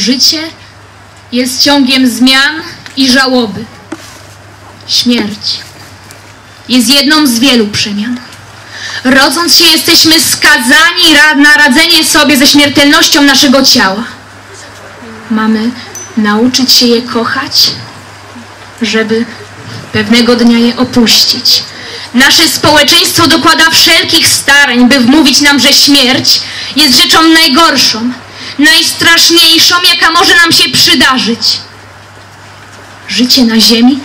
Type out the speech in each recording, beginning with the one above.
Życie jest ciągiem zmian i żałoby. Śmierć jest jedną z wielu przemian. Rodząc się jesteśmy skazani na radzenie sobie ze śmiertelnością naszego ciała. Mamy nauczyć się je kochać, żeby pewnego dnia je opuścić. Nasze społeczeństwo dokłada wszelkich starań, by wmówić nam, że śmierć jest rzeczą najgorszą, najstraszniejszą, jaka może nam się przydarzyć. Życie na ziemi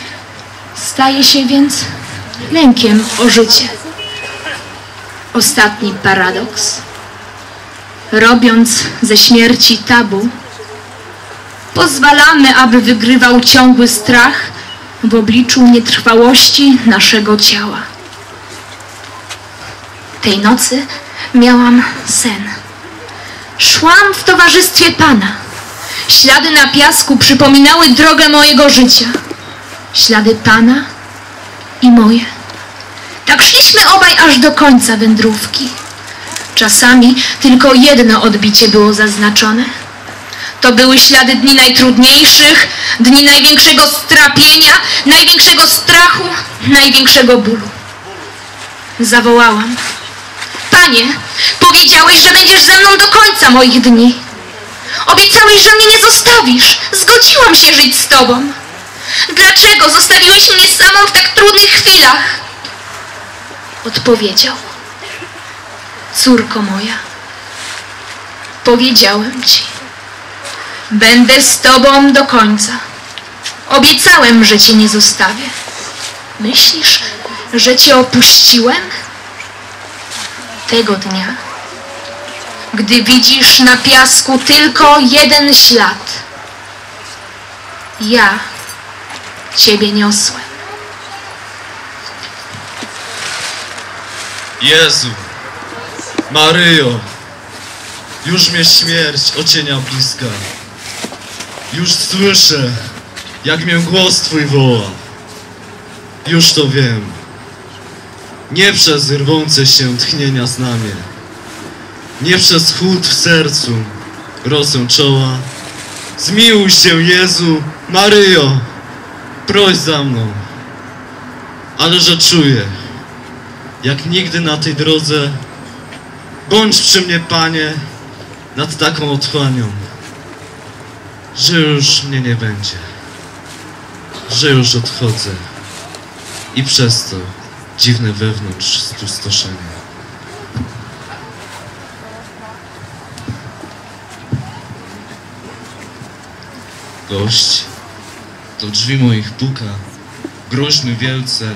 staje się więc lękiem o życie. Ostatni paradoks. Robiąc ze śmierci tabu, pozwalamy, aby wygrywał ciągły strach w obliczu nietrwałości naszego ciała. Tej nocy miałam sen. Szłam w towarzystwie Pana. Ślady na piasku przypominały drogę mojego życia. Ślady Pana i moje. Tak szliśmy obaj aż do końca wędrówki. Czasami tylko jedno odbicie było zaznaczone. To były ślady dni najtrudniejszych, dni największego strapienia, największego strachu, największego bólu. Zawołałam. Panie, powiedziałeś, że będziesz ze mną do końca moich dni. Obiecałeś, że mnie nie zostawisz. Zgodziłam się żyć z Tobą. Dlaczego zostawiłeś mnie samą w tak trudnych chwilach? Odpowiedział. Córko moja, powiedziałem Ci. Będę z Tobą do końca. Obiecałem, że Cię nie zostawię. Myślisz, że Cię opuściłem? Tego dnia, gdy widzisz na piasku tylko jeden ślad, ja Ciebie niosłem. Jezu, Maryjo, już mnie śmierć ocienia bliska. Już słyszę, jak mnie głos Twój woła. Już to wiem. Nie przez rwące się tchnienia znamie, nie przez chłód w sercu, rosę czoła. Zmiłuj się, Jezu, Maryjo, proś za mną. Ale że czuję, jak nigdy na tej drodze. Bądź przy mnie, Panie, nad taką otchłanią, że już mnie nie będzie, że już odchodzę i przez to dziwne wewnątrz spustoszenie. Gość do drzwi moich puka, groźny wielce,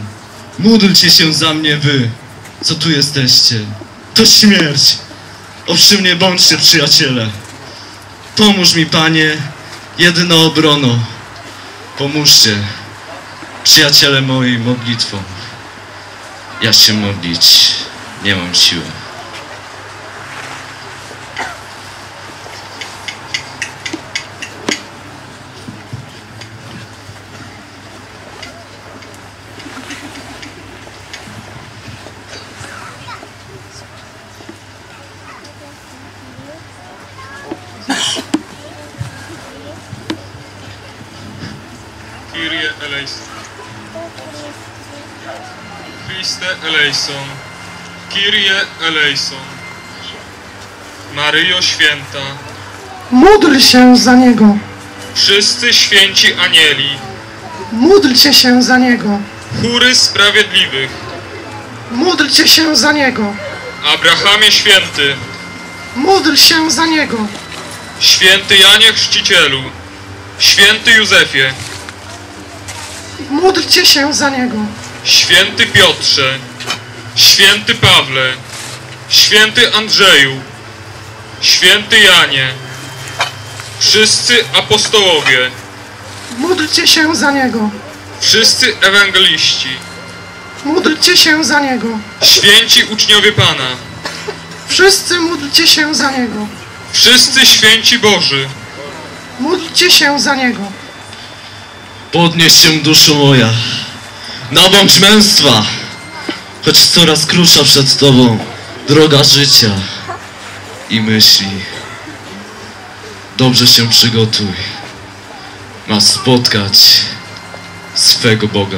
Módlcie się za mnie wy, co tu jesteście. To śmierć. O przy mnie bądźcie, przyjaciele. Pomóż mi, Panie, jedyna obrono. Pomóżcie, przyjaciele moi, modlitwą. Ja się modlić nie mam siły. Kyrie eleison. Maryjo święta, Módl się za niego. wszyscy święci anieli, Módlcie się za niego. chóry sprawiedliwych, Módlcie się za niego. Abrahamie święty, Módl się za niego. święty Janie Chrzcicielu, święty Józefie, Módlcie się za niego. święty Piotrze, święty Pawle, święty Andrzeju, święty Janie, wszyscy apostołowie, Módlcie się za niego. wszyscy ewangeliści, Módlcie się za niego. święci uczniowie Pana, Wszyscy módlcie się za niego. wszyscy święci Boży, Módlcie się za niego. Podnieś się, duszo moja, na bądź męstwa, choć coraz krótsza przed Tobą droga życia i myśli. dobrze się przygotuj. Masz spotkać swego Boga.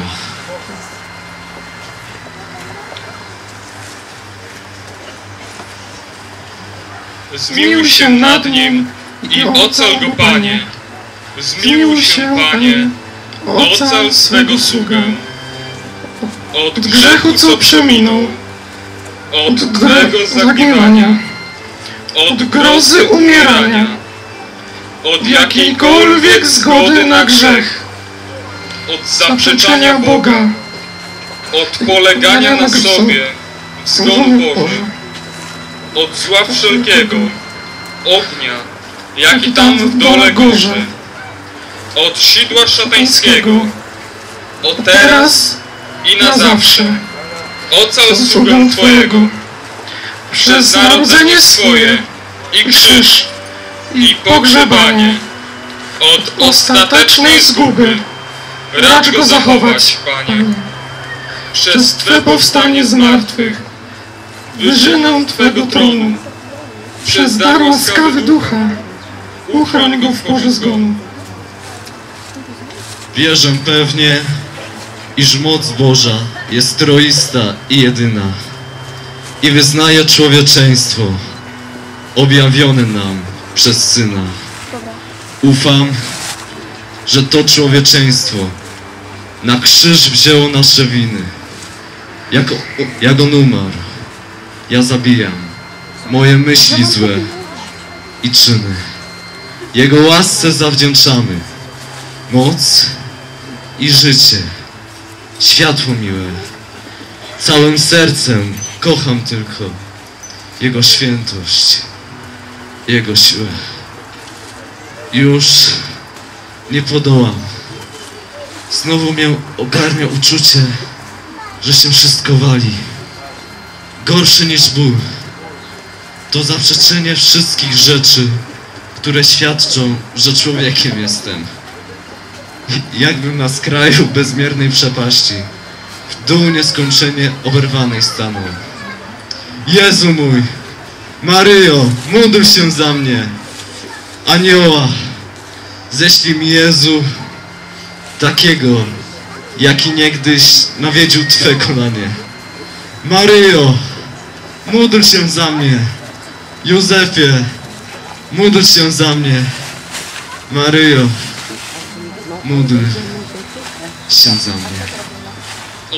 Zmiłuj się nad nim i ocal go, Panie. Zmiłuj się, Panie, ocal swego sługę. Od grzechu, co przeminął, od twego zagniewania, od grozy umierania, od jakiejkolwiek zgody na grzech, od zaprzeczenia Boga, od polegania na sobie w zgonu Bożym, od zła wszelkiego, ognia, jaki tam w dole górzy, od sidła szatańskiego, od teraz i na zawsze, ocal sługę Twojego, przez narodzenie swoje i krzyż, i pogrzebanie, od ostatecznej zguby, racz go zachować, Panie, przez Twe powstanie z martwych, wyżynę Twego tronu, przez dar łaskawy ducha, uchroń go w porze zgonu. Wierzę pewnie, iż moc Boża jest troista i jedyna i wyznaje człowieczeństwo objawione nam przez Syna. Ufam, że to człowieczeństwo na krzyż wzięło nasze winy. Jak, jak on umarł, ja zabijam moje myśli złe i czyny. Jego łasce zawdzięczamy moc i życie, światło miłe. Całym sercem kocham tylko Jego świętość, Jego siłę. Już nie podołam. Znowu mnie ogarnia uczucie, że się wszystko wali. Gorszy niż ból. To zaprzeczenie wszystkich rzeczy, które świadczą, że człowiekiem jestem. Jakbym na skraju bezmiernej przepaści, w dół nieskończenie oberwanej stanął. Jezu mój, Maryjo, módl się za mnie. Anioła, ześlij mi Jezu takiego, jaki niegdyś nawiedził Twe kolanie. Maryjo, módl się za mnie. Józefie, módl się za mnie. Maryjo, módl się za mnie.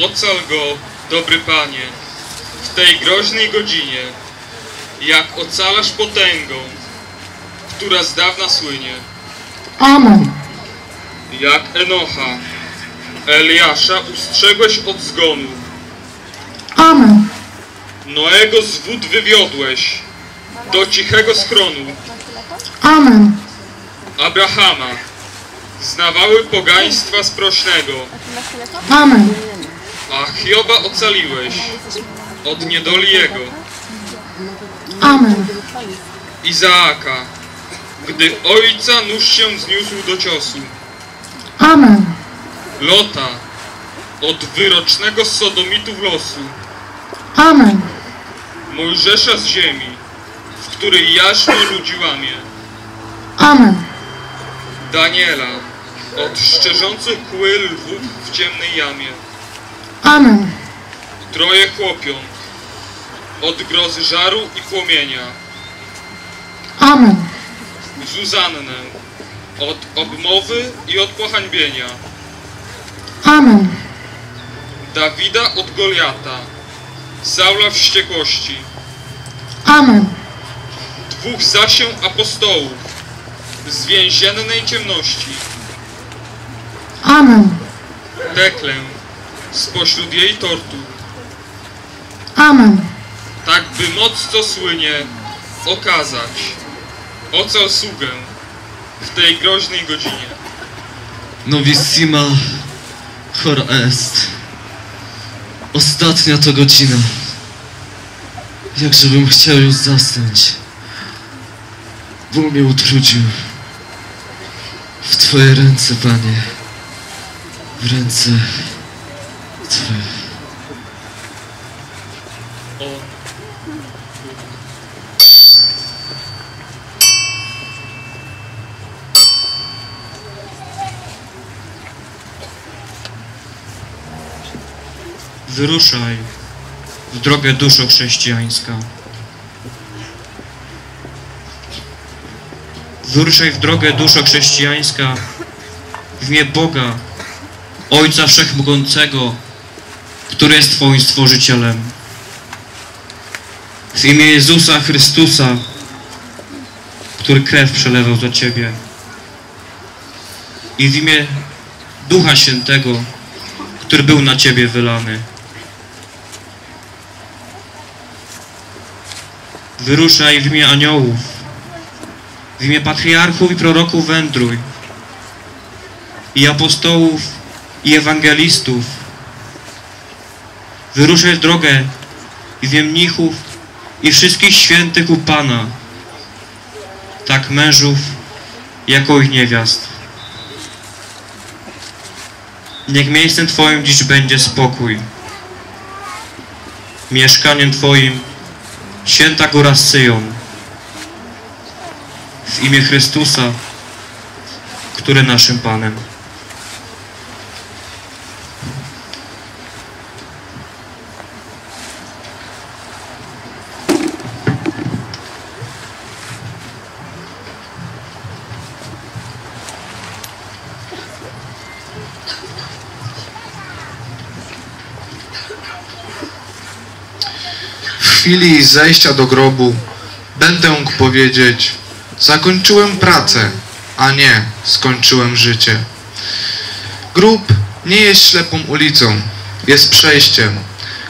Ocal go, dobry Panie, w tej groźnej godzinie, jak ocalasz potęgą, która z dawna słynie, Amen. jak Enocha, Eliasza ustrzegłeś od zgonu, Amen. Noego z wód wywiodłeś do cichego schronu, Amen. Abrahama, znawały pogaństwa sprośnego, Amen. a Hioba ocaliłeś od niedoli jego, Amen. Izaaka, gdy ojca nóż się zniósł do ciosu, Amen. Lota, od wyrocznego z sodomitów losu, Amen. Mojżesza z ziemi, w której jarzmo ludzi łamie, Amen. Daniela, od szczerzących kły lwów w ciemnej jamie, Amen. troje chłopiąt, od grozy żaru i płomienia, Amen. Zuzannę, od obmowy i od pohańbienia, Amen. Dawida od Goliata, Saula wściekłości, Amen. dwóch zasię apostołów z więziennej ciemności, Amen. Teklę spośród jej tortur, Amen. tak by moc co słynie okazać, ocal sługę w tej groźnej godzinie. Novissima chora est. Ostatnia to godzina. Jakżebym chciał już zasnąć. Ból mnie utrudził. W Twoje ręce, Panie w ręce twe. Wyruszaj, zdrowia duszo chrześcijańska. Wyruszaj w drogę duszo chrześcijańska w imię Boga, Ojca Wszechmogącego, który jest Twoim Stworzycielem. W imię Jezusa Chrystusa, który krew przelewał za Ciebie. I w imię Ducha Świętego, który był na Ciebie wylany. Wyruszaj w imię aniołów, w imię patriarchów i proroków wędruj, i apostołów, i ewangelistów. Wyruszaj w drogę i w imię mnichów i wszystkich świętych u Pana, tak mężów, jako i niewiast. Niech miejscem Twoim dziś będzie spokój. Mieszkaniem Twoim święta góra Syjon. W imię Chrystusa, który naszym Panem. Chwili zejścia do grobu będę mógł powiedzieć: Zakończyłem pracę, a nie skończyłem życie. Grób nie jest ślepą ulicą, jest przejściem,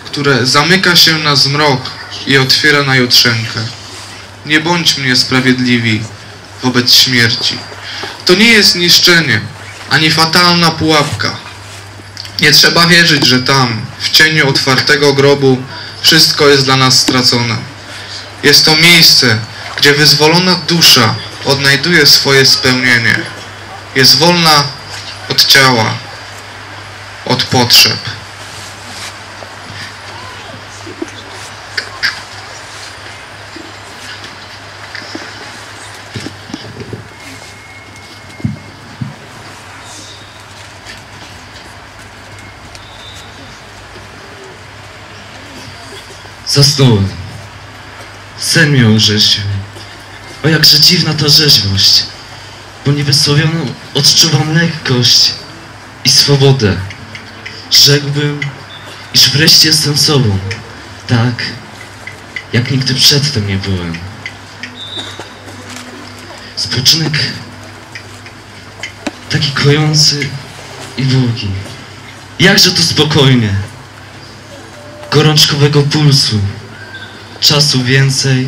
które zamyka się na zmrok i otwiera na jutrzenkę. Nie bądźmy niesprawiedliwi wobec śmierci. To nie jest niszczenie, ani fatalna pułapka. Nie trzeba wierzyć, że tam, w cieniu otwartego grobu, wszystko jest dla nas stracone. Jest to miejsce, gdzie wyzwolona dusza odnajduje swoje spełnienie. Jest wolna od ciała, od potrzeb. Zasnąłem. Sen mnie orzeźwił. O jakże dziwna ta rzeźwość. Bo niewysłowioną odczuwam lekkość i swobodę. Rzekłbym, iż wreszcie jestem sobą. Tak, jak nigdy przedtem nie byłem. Spoczynek taki kojący i długi. Jakże to spokojnie gorączkowego pulsu. Czasu więcej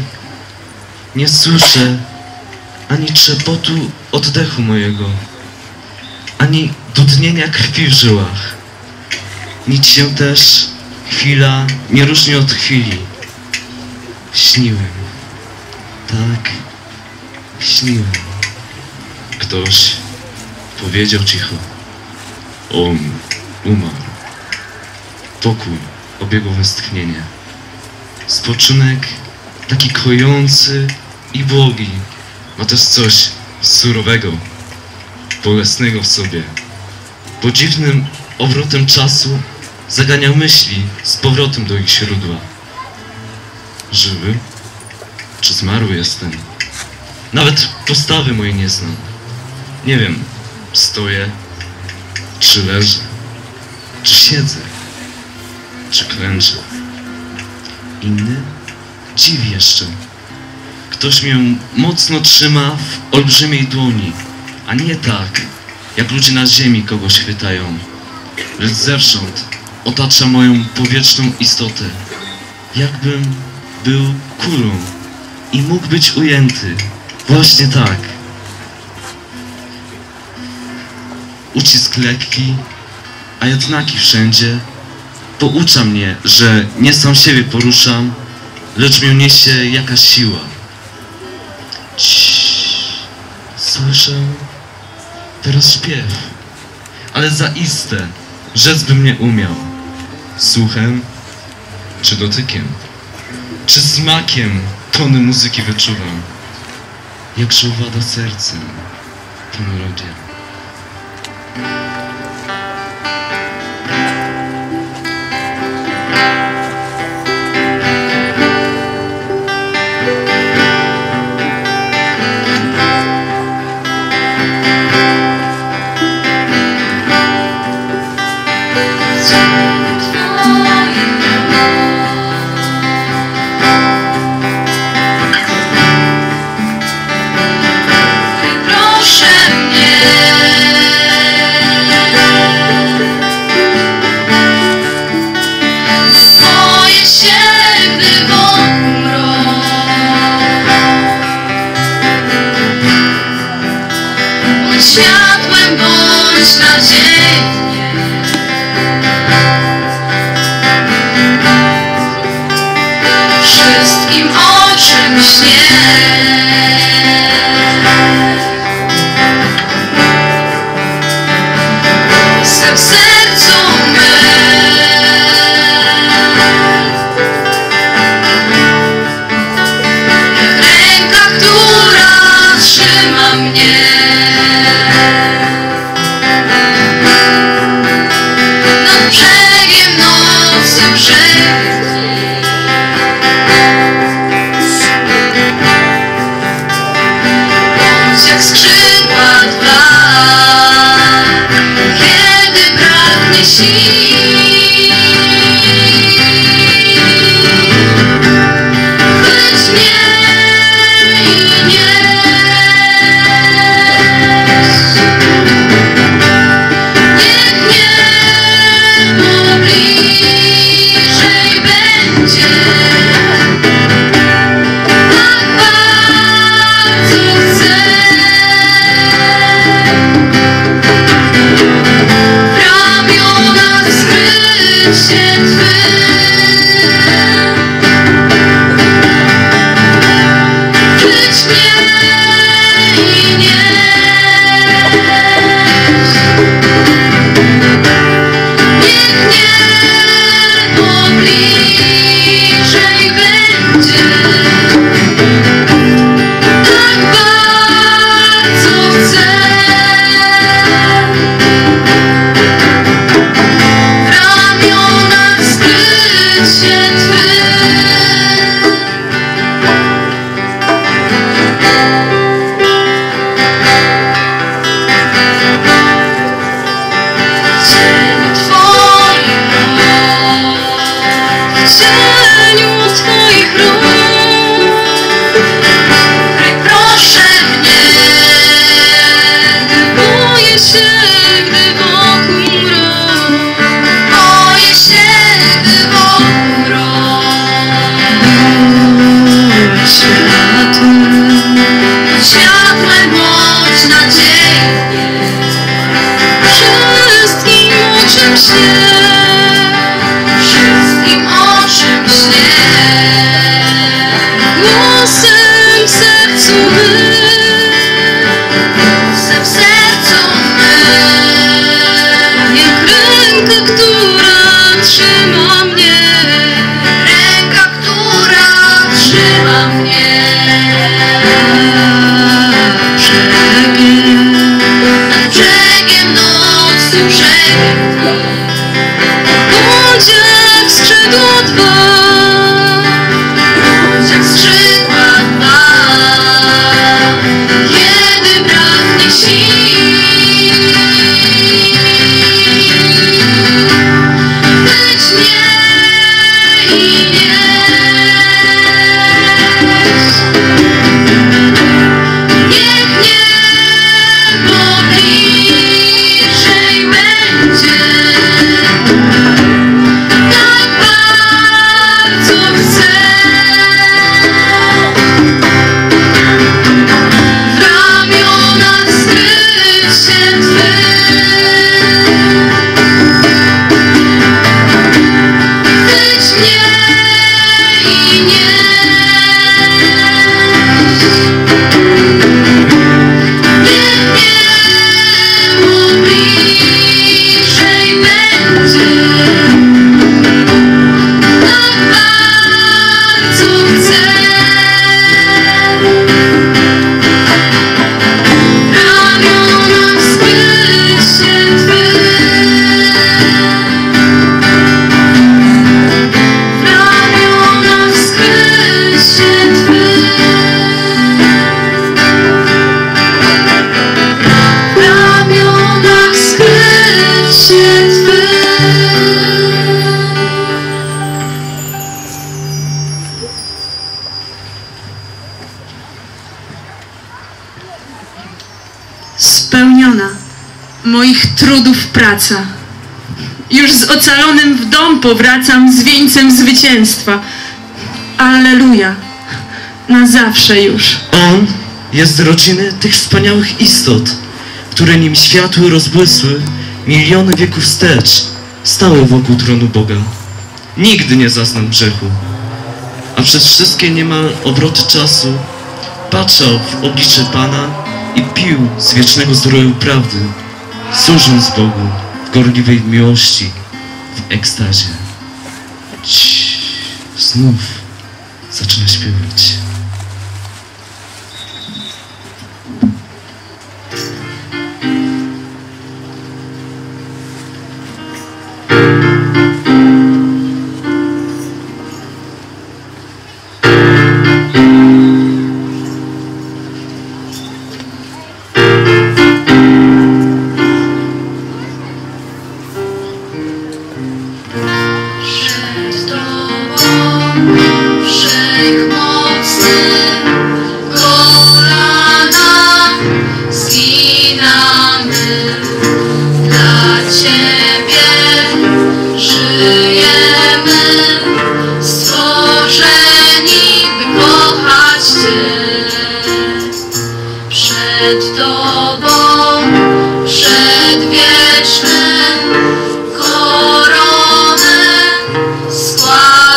nie słyszę ani trzepotu oddechu mojego, ani dudnienia krwi w żyłach. Nic się też chwila nie różni od chwili. Śniłem. Tak, śniłem. Ktoś powiedział cicho. On umarł. Pokój obiegło westchnienie. Spoczynek taki kojący i błogi ma też coś surowego, bolesnego w sobie. Po dziwnym obrotem czasu zagania myśli z powrotem do ich źródła. Żywy? Czy zmarły jestem? Nawet postawy mojej nie znam. Nie wiem, stoję, czy leżę, czy siedzę czy klęczę. Inny? Dziw jeszcze. Ktoś mnie mocno trzyma w olbrzymiej dłoni, a nie tak, jak ludzie na ziemi kogoś chwytają, lecz zewsząd otacza moją powietrzną istotę, jakbym był kulą i mógł być ujęty. Właśnie tak. Ucisk lekki, a jednaki wszędzie, poucza mnie, że nie sam siebie poruszam, lecz mnie niesie jakaś siła. Ciii. Słyszę teraz śpiew, ale zaiste rzec bym nie umiał. Słuchem czy dotykiem, czy smakiem tony muzyki wyczuwam. Jakże uwada sercem ta melodia. Czym answer powracam z wieńcem zwycięstwa. Alleluja. Na zawsze już. On jest rodziny tych wspaniałych istot, które nim światły rozbłysły miliony wieków wstecz, stały wokół tronu Boga. Nigdy nie zaznał grzechu, a przez wszystkie niemal obroty czasu patrzał w oblicze Pana i pił z wiecznego zdroju prawdy, służąc Bogu w gorliwej miłości, в экстазе. Снув.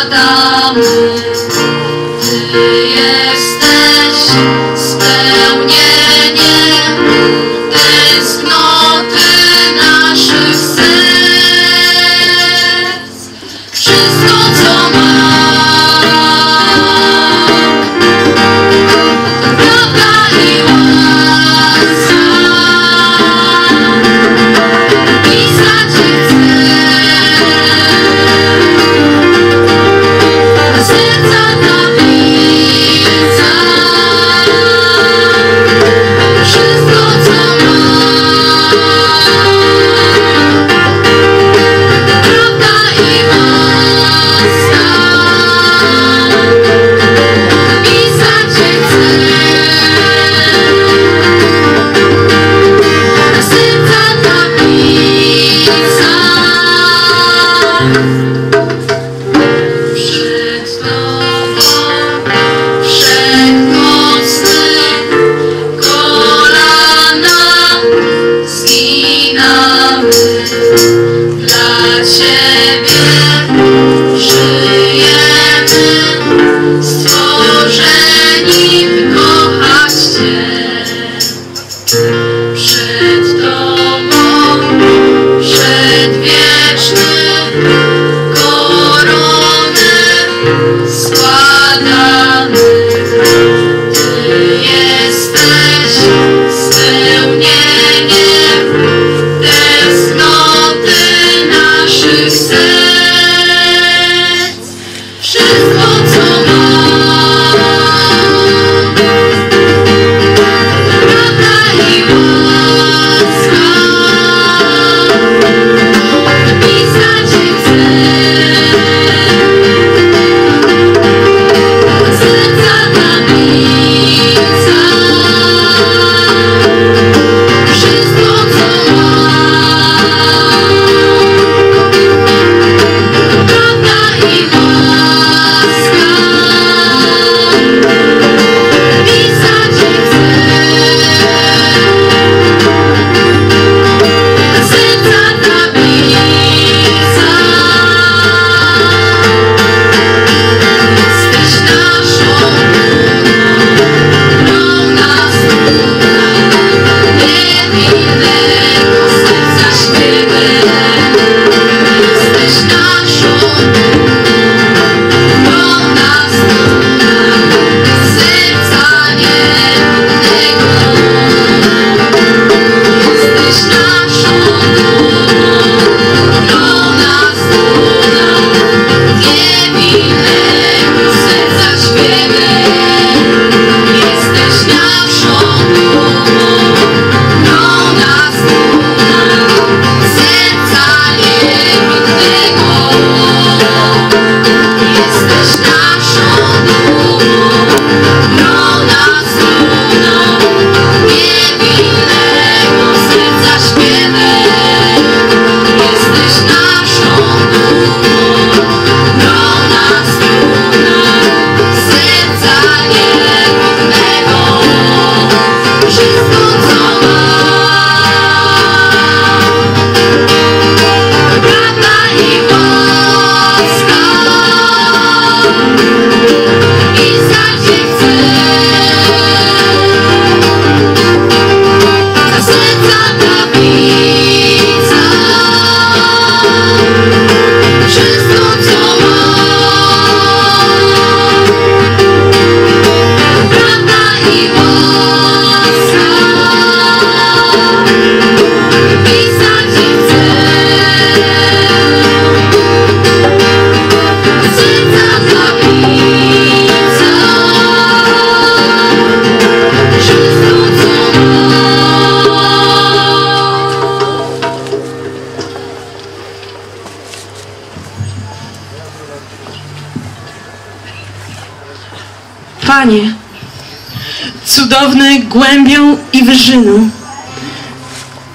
当时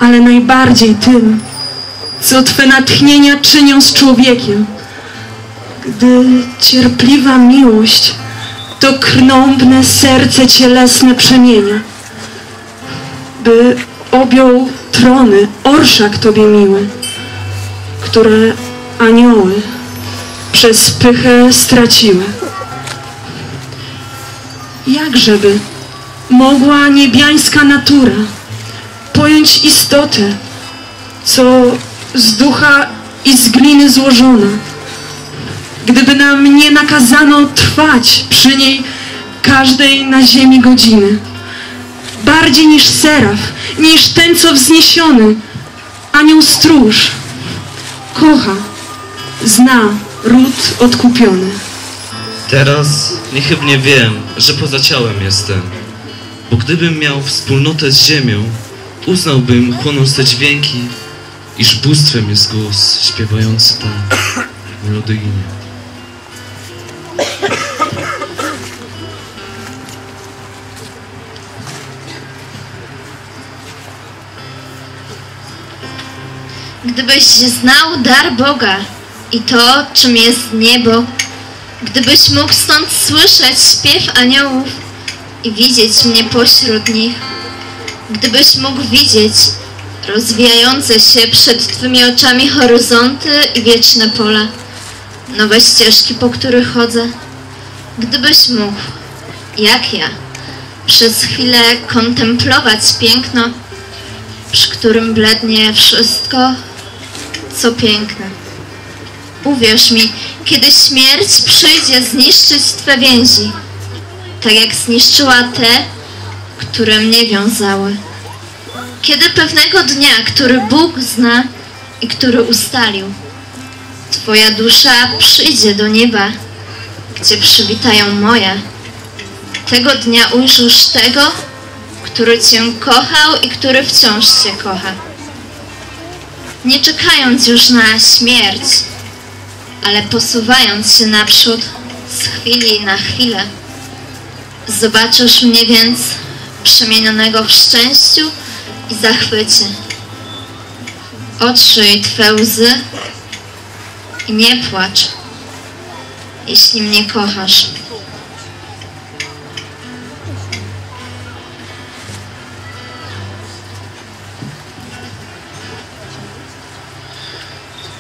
ale najbardziej tym, co Twe natchnienia czynią z człowiekiem, gdy cierpliwa miłość to krnąbne serce cielesne przemienia, by objął trony orszak Tobie miły, które anioły przez pychę straciły. Jakżeby mogła niebiańska natura pojąć istotę, co z ducha i z gliny złożona, gdyby nam nie nakazano trwać przy niej każdej na ziemi godziny. Bardziej niż seraf, niż ten, co wzniesiony, anioł stróż, kocha, zna ród odkupiony. Teraz niechybnie wiem, że poza ciałem jestem. Bo gdybym miał wspólnotę z ziemią, uznałbym chłonąc te dźwięki, iż bóstwem jest głos śpiewający tam melodyjnie. Gdybyś znał dar Boga i to, czym jest niebo, gdybyś mógł stąd słyszeć śpiew aniołów i widzieć mnie pośród nich, gdybyś mógł widzieć rozwijające się przed Twymi oczami horyzonty i wieczne pola, nowe ścieżki, po których chodzę, gdybyś mógł, jak ja, przez chwilę kontemplować piękno, przy którym blednie wszystko, co piękne. Uwierz mi, kiedy śmierć przyjdzie zniszczyć Twe więzi, tak jak zniszczyła te, które mnie wiązały. Kiedy pewnego dnia, który Bóg zna i który ustalił, Twoja dusza przyjdzie do nieba, gdzie przywitają moje, tego dnia ujrzysz tego, który Cię kochał i który wciąż Cię kocha. Nie czekając już na śmierć, ale posuwając się naprzód z chwili na chwilę, zobaczysz mnie więc przemienionego w szczęściu i zachwycie. Otrzyj Twe łzy i nie płacz, jeśli mnie kochasz.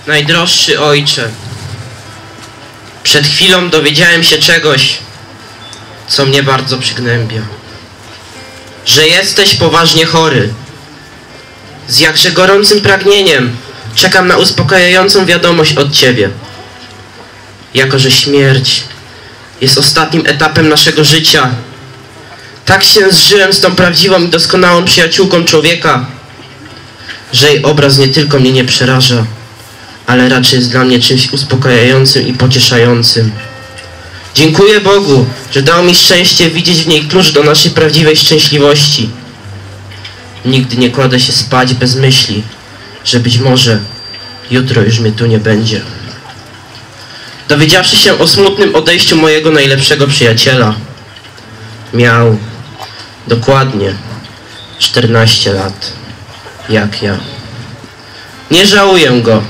Najdroższy ojcze, przed chwilą dowiedziałem się czegoś, co mnie bardzo przygnębia. Że jesteś poważnie chory. Z jakże gorącym pragnieniem czekam na uspokajającą wiadomość od Ciebie. Jako, że śmierć jest ostatnim etapem naszego życia, tak się zżyłem z tą prawdziwą i doskonałą przyjaciółką człowieka, że jej obraz nie tylko mnie nie przeraża, ale raczej jest dla mnie czymś uspokajającym i pocieszającym. Dziękuję Bogu, że dał mi szczęście widzieć w niej klucz do naszej prawdziwej szczęśliwości. Nigdy nie kładę się spać bez myśli, że być może jutro już mnie tu nie będzie. Dowiedziawszy się o smutnym odejściu mojego najlepszego przyjaciela, miał dokładnie 14 lat, jak ja. Nie żałuję go,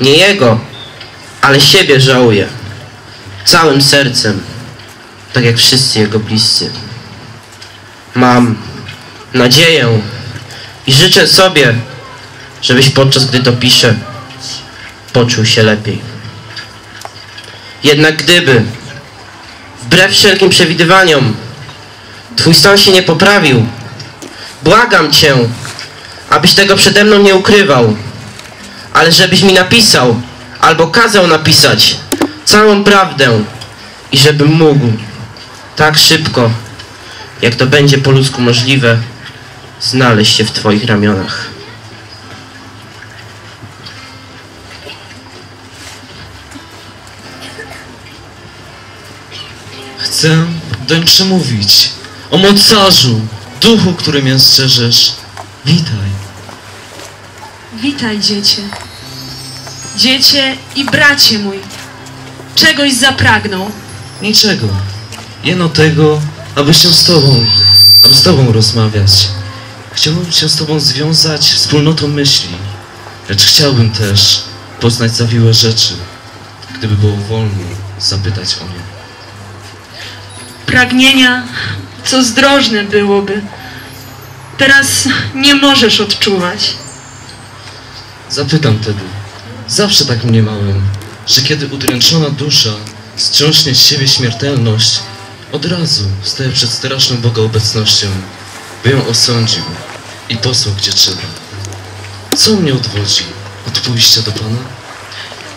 nie jego, ale siebie żałuję. Całym sercem, tak jak wszyscy jego bliscy. Mam nadzieję i życzę sobie, żebyś podczas gdy to piszę, poczuł się lepiej. Jednak gdyby, wbrew wszelkim przewidywaniom, twój stan się nie poprawił, błagam cię, abyś tego przede mną nie ukrywał ale żebyś mi napisał, albo kazał napisać całą prawdę i żebym mógł tak szybko, jak to będzie po ludzku możliwe, znaleźć się w Twoich ramionach. Chcę doń przemówić o mocarzu, duchu, który mnie strzeżesz. Witaj. Witaj, dziecię. Dziecię i bracie mój. Czegoś zapragnął. Niczego. Jeno tego, aby się z Tobą, aby z Tobą rozmawiać. Chciałbym się z Tobą związać wspólnotą myśli, lecz chciałbym też poznać zawiłe rzeczy, gdyby było wolno zapytać o nie. Pragnienia, co zdrożne byłoby. Teraz nie możesz odczuwać. Zapytam wtedy. Zawsze tak mniemałem, że kiedy udręczona dusza strząśnie z siebie śmiertelność, od razu staje przed straszną Boga obecnością, by ją osądził i posłał gdzie trzeba. Co mnie odwodzi od pójścia do Pana?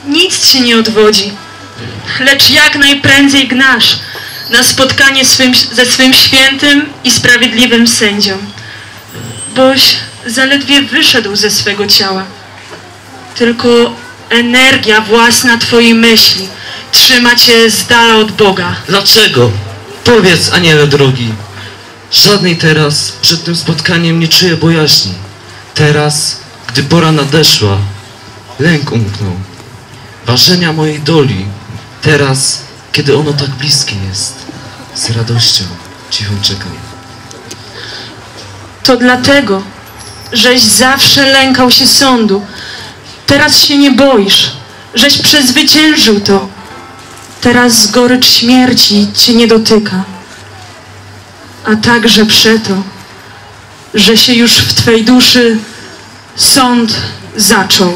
Nic ci nie odwodzi, lecz jak najprędzej gnasz na spotkanie swym, ze swym świętym i sprawiedliwym sędzią, boś zaledwie wyszedł ze swego ciała. Tylko energia własna twojej myśli trzyma cię z dala od Boga. Dlaczego? Powiedz, aniele drogi. Żadnej teraz przed tym spotkaniem nie czuję bojaźni. Teraz, gdy pora nadeszła, lęk umknął. Ważenia mojej doli, teraz, kiedy ono tak bliskie jest, z radością cichą czekam. To dlatego, żeś zawsze lękał się sądu. Teraz się nie boisz, żeś przezwyciężył to. Teraz gorycz śmierci cię nie dotyka. A także przeto, że się już w twej duszy sąd zaczął.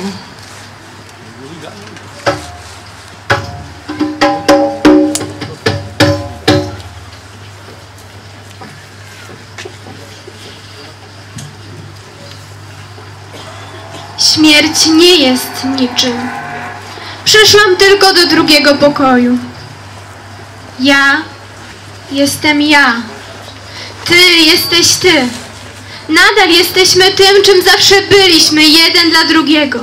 Śmierć nie jest niczym. Przyszłam tylko do drugiego pokoju. Ja jestem ja. Ty jesteś ty. Nadal jesteśmy tym, czym zawsze byliśmy, jeden dla drugiego.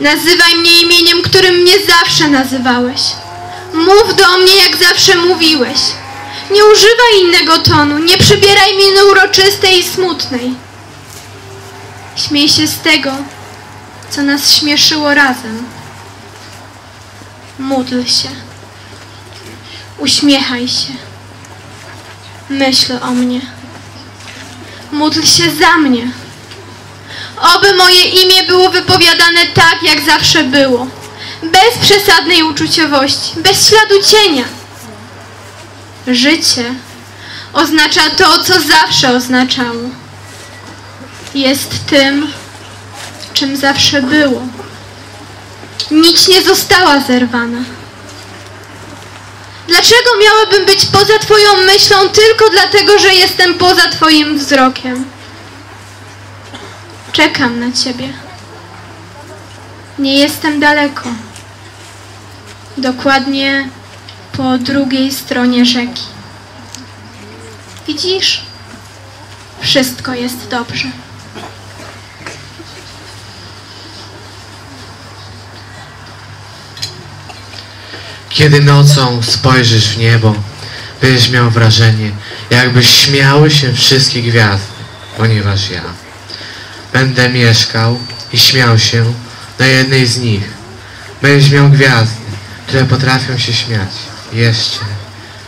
Nazywaj mnie imieniem, którym mnie zawsze nazywałeś. Mów do mnie, jak zawsze mówiłeś. Nie używaj innego tonu, nie przybieraj miny uroczystej i smutnej. Śmiej się z tego, co nas śmieszyło razem. Módl się. Uśmiechaj się. Myśl o mnie. Módl się za mnie. Oby moje imię było wypowiadane tak, jak zawsze było. Bez przesadnej uczuciowości, bez śladu cienia. Życie oznacza to, co zawsze oznaczało. Jest tym, czym zawsze było. Nić nie została zerwana. Dlaczego miałabym być poza Twoją myślą tylko dlatego, że jestem poza Twoim wzrokiem? Czekam na Ciebie. Nie jestem daleko. Dokładnie po drugiej stronie rzeki. Widzisz? Wszystko jest dobrze. Kiedy nocą spojrzysz w niebo, będziesz miał wrażenie, jakby śmiały się wszystkie gwiazdy, ponieważ ja będę mieszkał i śmiał się na jednej z nich. Będziesz miał gwiazdy, które potrafią się śmiać. Jeszcze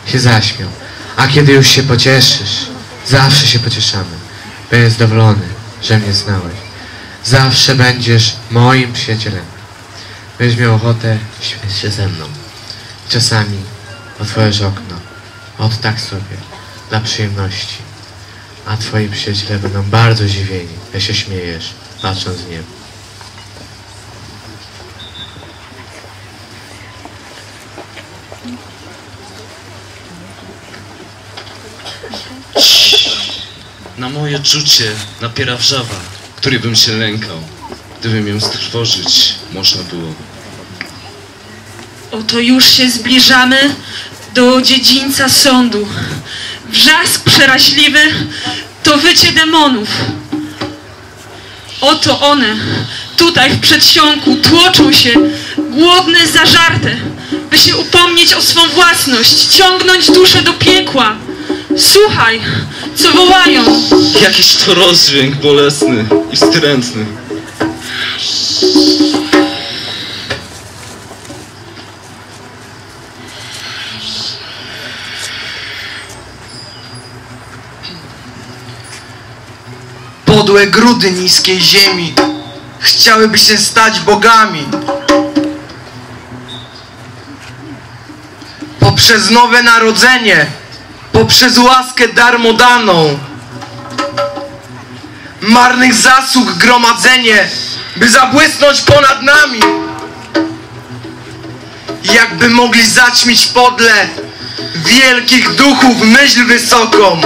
się zaśmiał. A kiedy już się pocieszysz, zawsze się pocieszamy. Będziesz zadowolony, że mnie znałeś. Zawsze będziesz moim przyjacielem. Będziesz miał ochotę śmiać się ze mną. Czasami otworzysz okno. Od tak sobie, dla przyjemności. A twoi przyjaciele będą bardzo zdziwieni, jak się śmiejesz, patrząc w niebo. Na moje czucie napiera wrzawa, której bym się lękał, gdybym ją strwożyć można było. Oto już się zbliżamy do dziedzińca sądu. Wrzask przeraźliwy to wycie demonów. Oto one, tutaj w przedsionku, tłoczą się, głodne, zażarte, by się upomnieć o swą własność, ciągnąć duszę do piekła. Słuchaj, co wołają. Jakiś to rozdźwięk bolesny i wstrętny. Podłe grudy niskiej ziemi chciałyby się stać bogami. Poprzez nowe narodzenie, poprzez łaskę darmodaną, marnych zasług gromadzenie, by zabłysnąć ponad nami. Jakby mogli zaćmić podle wielkich duchów myśl wysoką,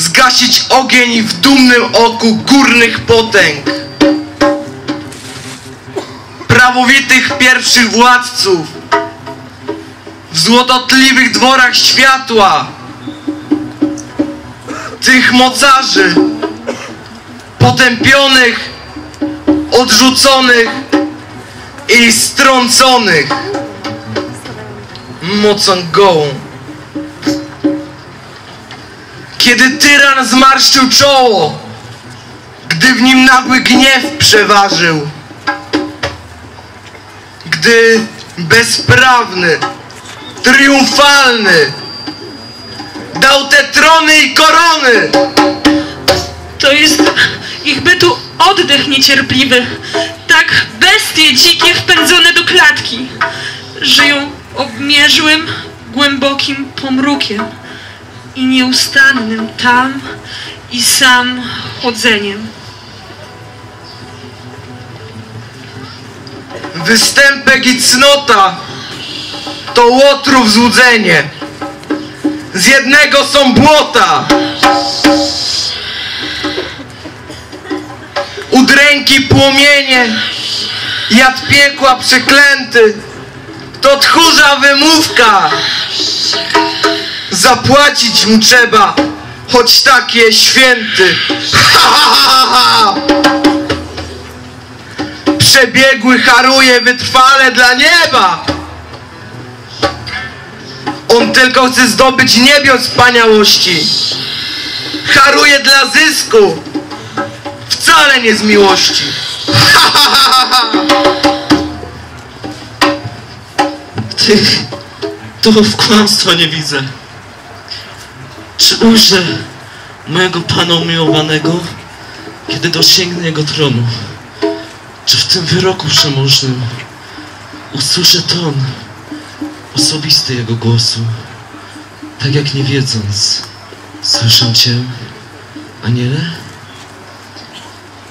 zgasić ogień w dumnym oku górnych potęg, prawowitych pierwszych władców, w złototliwych dworach światła, tych mocarzy, potępionych, odrzuconych i strąconych. Mocą gołą. Kiedy tyran zmarszczył czoło, gdy w nim nagły gniew przeważył, gdy bezprawny, triumfalny dał te trony i korony. To jest ich bytu oddech niecierpliwy. Tak bestie dzikie wpędzone do klatki. Żyją obmierzłym, głębokim pomrukiem i nieustannym tam i sam chodzeniem. Występek i cnota to łotrów złudzenie. Z jednego są błota. Udręki płomienie, jad piekła przeklęty, to tchórza wymówka. Zapłacić mu trzeba, choć takie święty. Ha, ha, ha, ha. Przebiegły haruje wytrwale dla nieba. On tylko chce zdobyć niebios wspaniałości. Haruje dla zysku. Wcale nie z miłości. Ty, tu w kłamstwa nie widzę. Czy ujrzę mojego Pana umiłowanego, kiedy dosięgnę Jego tronu? Czy w tym wyroku przemożnym usłyszę ton osobisty Jego głosu, tak jak nie wiedząc, słyszę Cię, Aniele?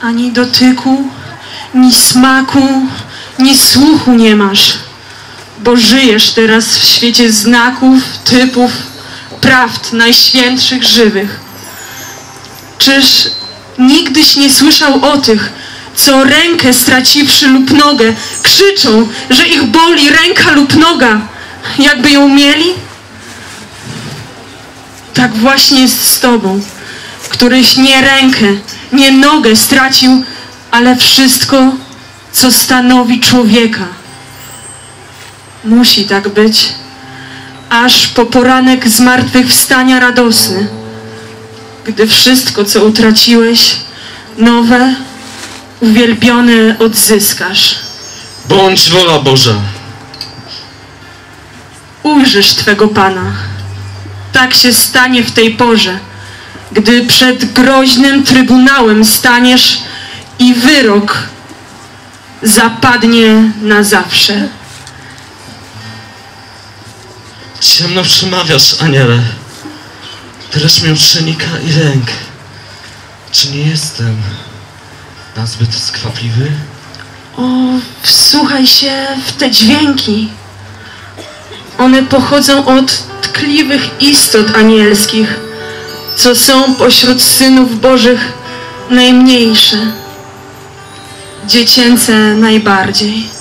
Ani dotyku, ni smaku, ni słuchu nie masz, bo żyjesz teraz w świecie znaków, typów, prawd najświętszych żywych. Czyż nigdyś nie słyszał o tych, co rękę straciwszy lub nogę, krzyczą, że ich boli ręka lub noga, jakby ją mieli? Tak właśnie jest z Tobą, któryś nie rękę, nie nogę stracił, ale wszystko, co stanowi człowieka. Musi tak być, aż po poranek zmartwychwstania radosny, gdy wszystko, co utraciłeś, nowe, uwielbione odzyskasz. Bądź wola Boża. Ujrzysz Twego Pana. Tak się stanie w tej porze, gdy przed groźnym trybunałem staniesz i wyrok zapadnie na zawsze. Ciemno przemawiasz, aniele. Dreszcz mię przenika i lęk. Czy nie jestem nazbyt skwapliwy? O, wsłuchaj się w te dźwięki. One pochodzą od tkliwych istot anielskich, co są pośród synów Bożych najmniejsze, dziecięce najbardziej.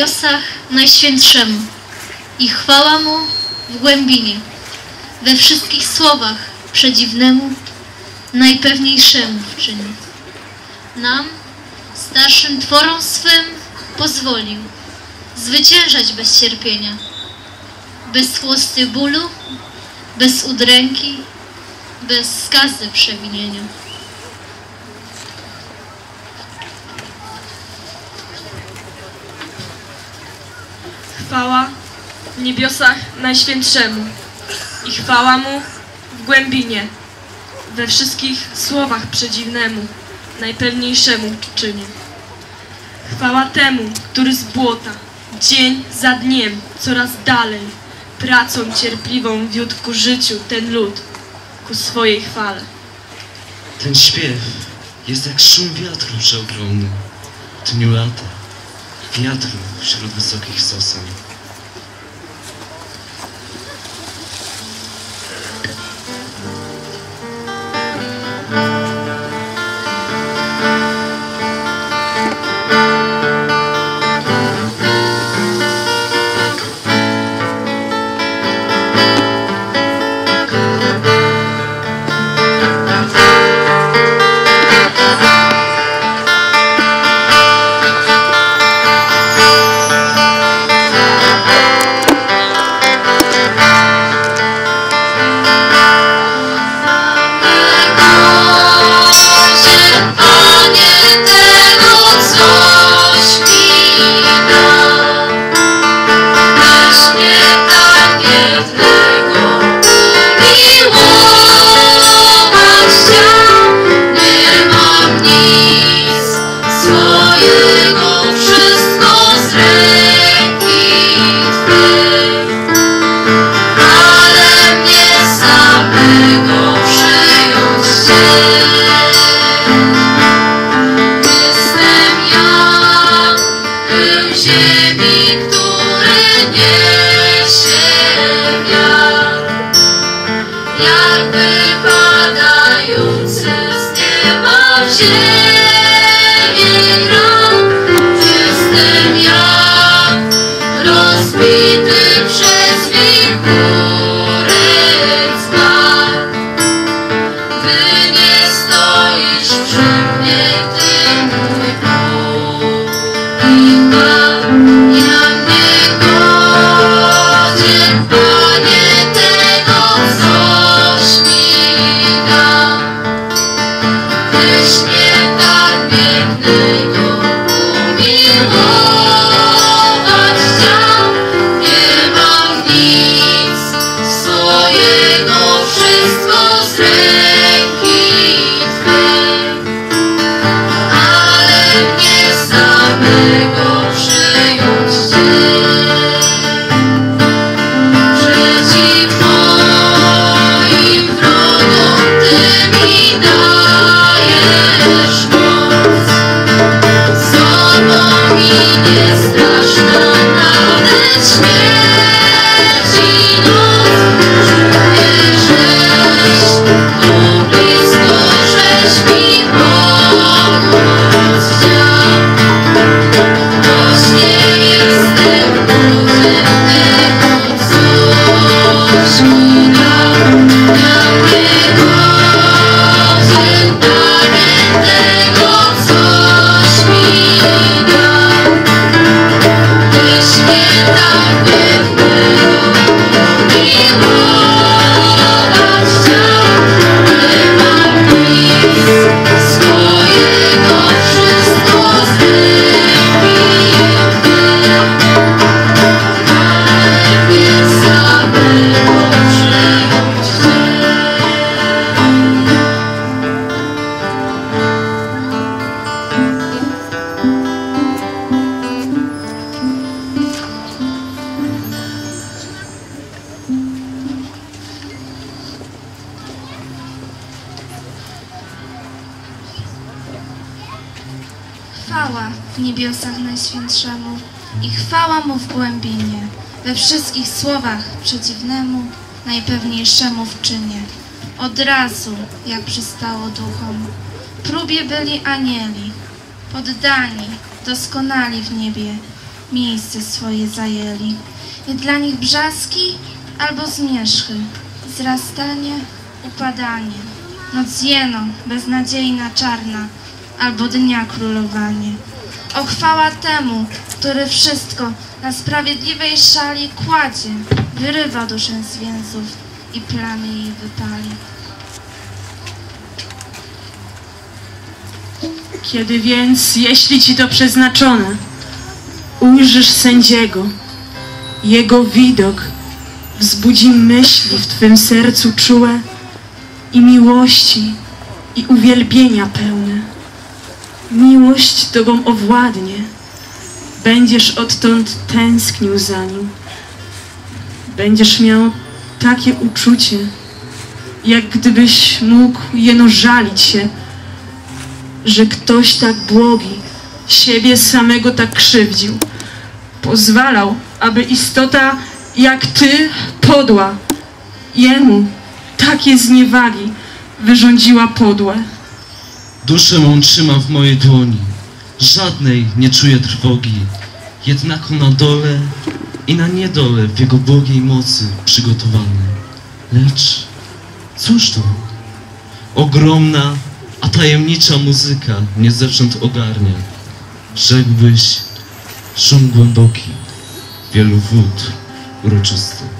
Niebiosach Najświętszemu i chwała Mu w głębinie, we wszystkich słowach przedziwnemu, najpewniejszemu w czynie. Nam, starszym tworom swym, pozwolił zwyciężać bez cierpienia, bez chłosty bólu, bez udręki, bez skazy przewinienia. Chwała w niebiosach Najświętszemu i chwała Mu w głębinie, we wszystkich słowach przedziwnemu, najpewniejszemu czynie. Chwała temu, który z błota, dzień za dniem, coraz dalej, pracą cierpliwą wiódł ku życiu ten lud, ku swojej chwale. Ten śpiew jest jak szum wiatru przeogromny. Dniu lata, wiatru wśród wysokich sosen. We wszystkich słowach przeciwnemu, najpewniejszemu w czynie. Od razu, jak przystało duchom, próbie byli anieli, poddani, doskonali w niebie, miejsce swoje zajęli. I dla nich brzaski albo zmierzchy, wzrastanie, upadanie, noc jeno, beznadziejna, czarna, albo dnia królowanie. O chwała temu, który wszystko na sprawiedliwej szali kładzie, wyrywa duszę z więzów i plamy jej wypali. Kiedy więc, jeśli ci to przeznaczone, ujrzysz sędziego, jego widok wzbudzi myśli w twym sercu czułe i miłości i uwielbienia pełne. Miłość tobą owładnie, będziesz odtąd tęsknił za nim. Będziesz miał takie uczucie, jak gdybyś mógł jeno żalić się, że ktoś tak błogi siebie samego tak krzywdził. Pozwalał, aby istota jak ty podła jemu takie zniewagi wyrządziła podłe. Duszę mą trzyma w mojej dłoni, żadnej nie czuję trwogi, jednako na dole i na niedole w Jego błogiej mocy przygotowany. Lecz cóż to? Ogromna, a tajemnicza muzyka mnie zewsząd ogarnia. Rzekłbyś, szum głęboki, wielu wód uroczysty.